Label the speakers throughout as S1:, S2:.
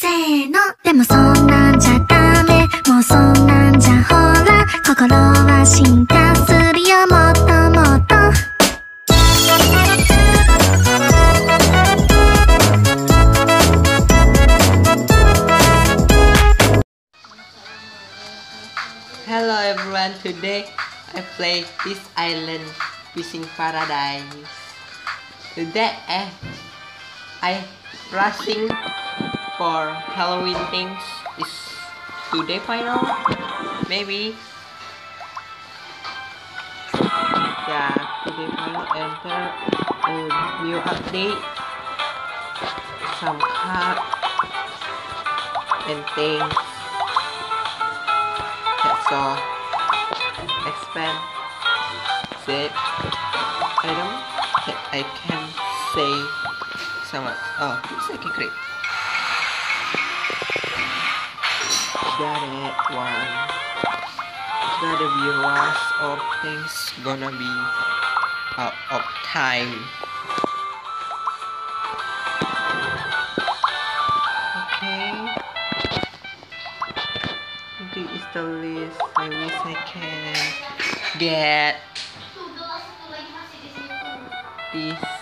S1: せーのでもそんなんじゃダメもうそんなんじゃほら心は進化するよもっともっと
S2: Hello everyone, today I play this island fishing paradise. Today I, I rushing for Halloween things. Is today final? Maybe. Yeah, today final enter a new update. Some card and things. That's all. Expand. Save. Item. that I can say so much. Oh, second crate. Got it. One. Gotta be rush of things gonna be out of time. Okay. This is the list. I wish I can get this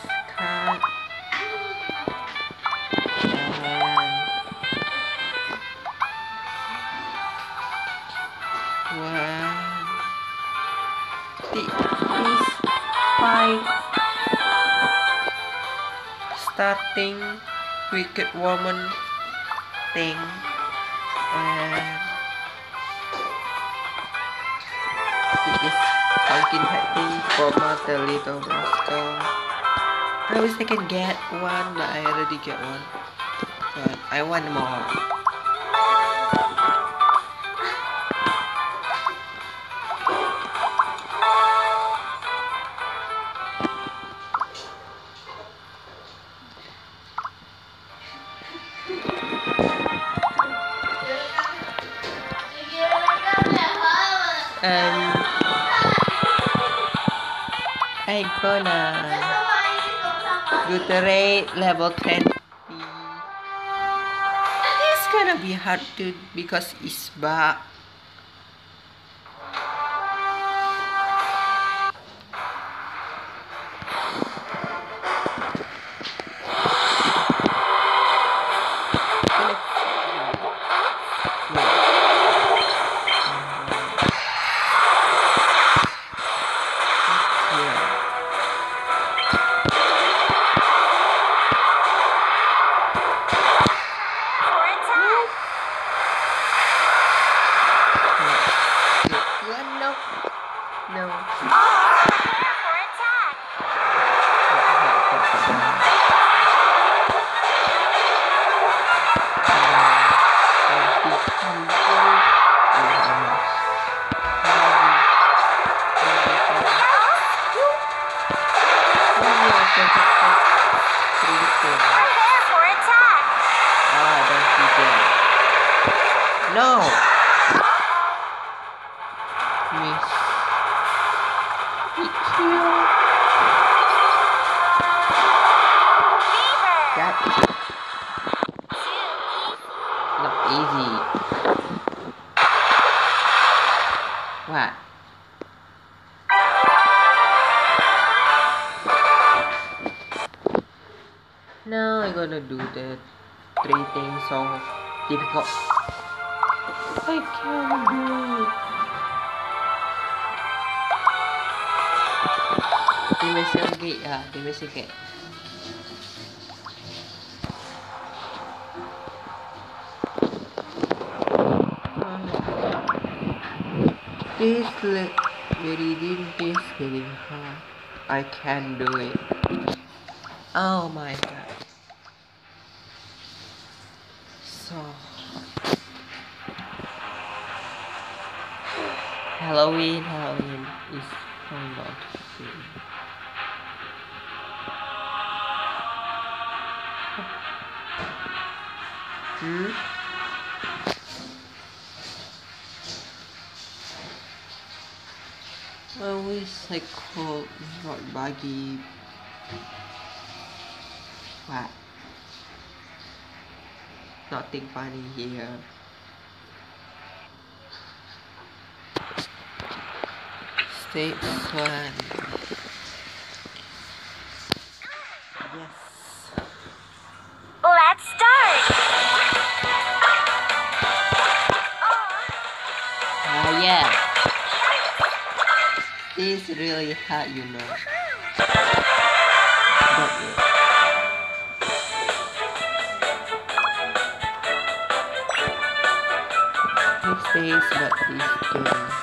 S2: Starting Wicked Woman thing. And It is pumpkin thing for Mother Little Rascal. I wish I can get one, but I already get one. But I want more. And I gonna do the rate level 20. It's gonna be hard to because it's bug. No! Gonna do the three things so difficult. I can't do it. Dimension gate ah, dimension gate. This look very this getting hard. I can't do it. Oh my god. So Halloween, Halloween is coming out soon. Hmm? I wish I could not buggy. What? Nothing funny here. Stage one. Yes.
S1: Let's start!
S2: Oh yeah. It's really hard, you know. Don't you? He says but he's doing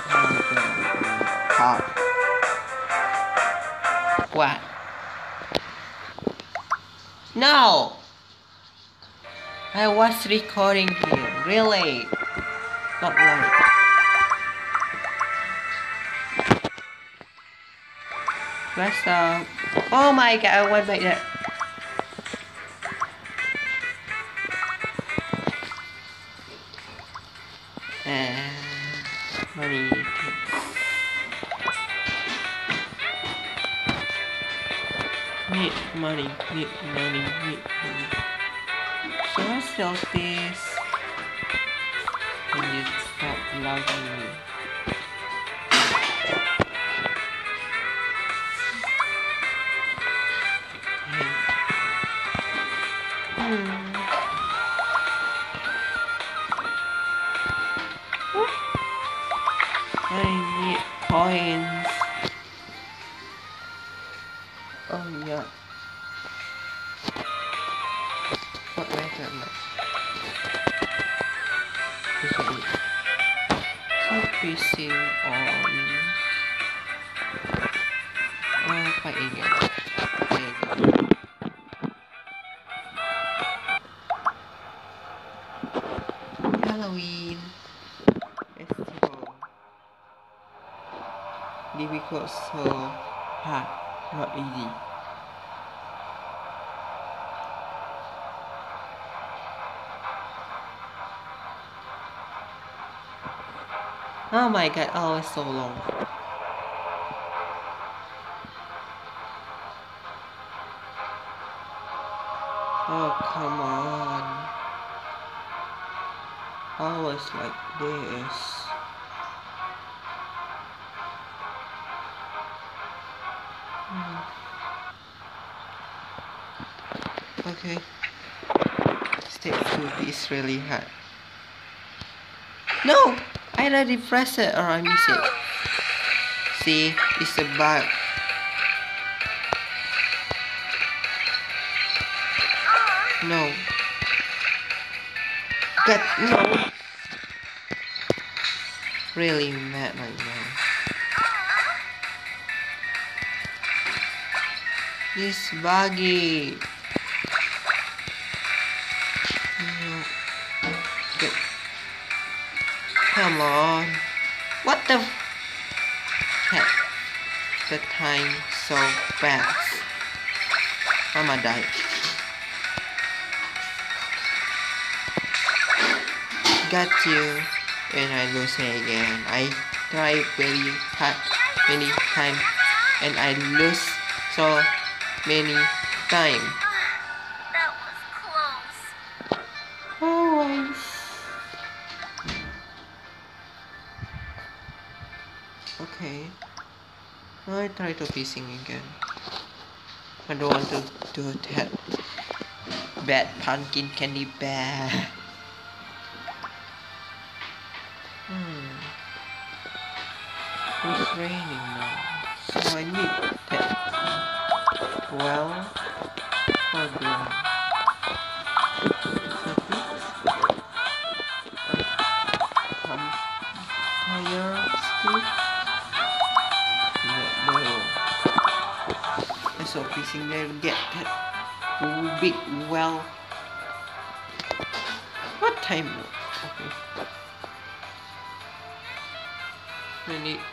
S2: hard. What? No! I was recording here, really. Not like. What's up? Oh my god, I went back there. And money. Need money, need money, need money. So I sell this. And you stop loving me. Hmm. Oh, quite again. Quite. Halloween festival. Difficult, so hard, not easy. Oh my god, oh it's so long. Come on. Always like this. Hmm. Okay. Step two is really hard. No! I already pressed it or I miss it. See, it's a bug. No. God, no. Really mad right now. This buggy. Good. Come on. What the? Heck. The time so fast. I'ma die. Got you. And I lose again. I try very hard many times and I lose so many times.
S1: That was close.
S2: Always. Okay. Now I try to be singing again. I don't want to do that. Bad pumpkin candy bear. It's raining now. So I need that. Well, for. I saw fishing there get that big well. What time? Okay. I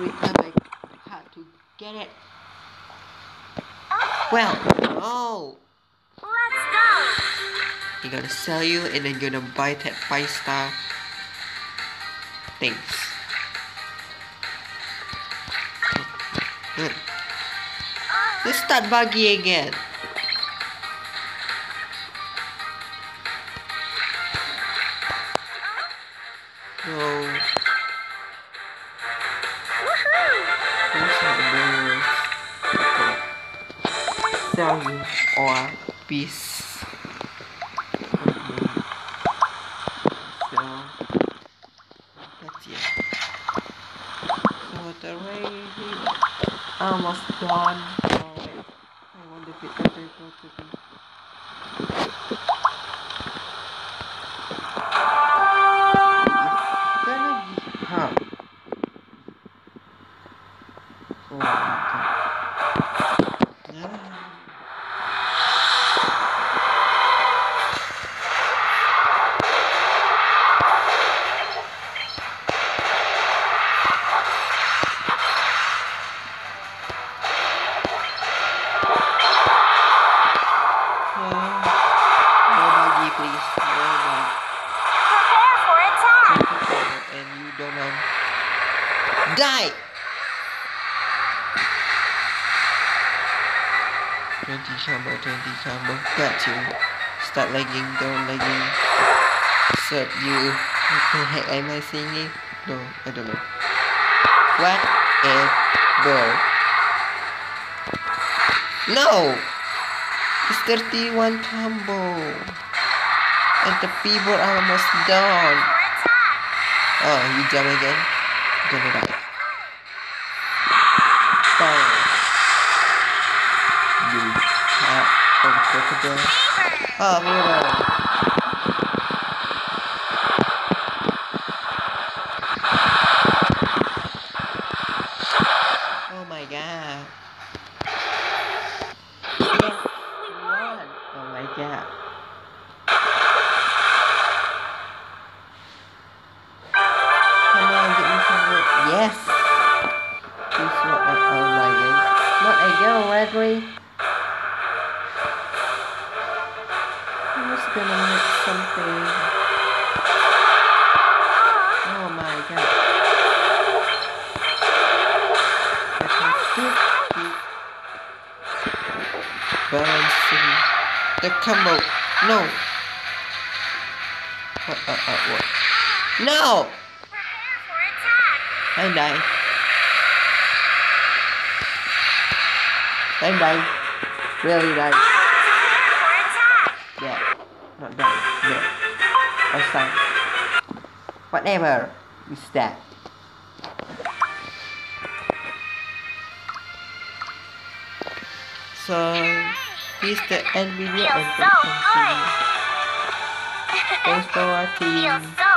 S2: every time I had to get it. Well, no.
S1: Let's go!
S2: You're gonna sell you and then you're gonna buy that five star things. Good. Let's start buggy again. Peace. So that's it. So the rain almost done. Alright. I want the bit better go to be. It's gonna be hard. Oh my god. Die! 20 combo, 20 combo. Got you. Start lagging, don't lagging. Set you. What the heck am I singing? No, I don't know. What a bird. No! It's 31 combo. And the people are almost done. Oh, you jump again? Gonna die. Bang. You have a crocodile. Oh, mirror. Balancing the combo. No! What, uh, uh, what? No!
S1: Prepare for attack!
S2: Time die. Time. Really die. Yeah. Not die. No. Or start. Whatever is that. So, here's the end video and
S1: Feels so
S2: thanks for watching.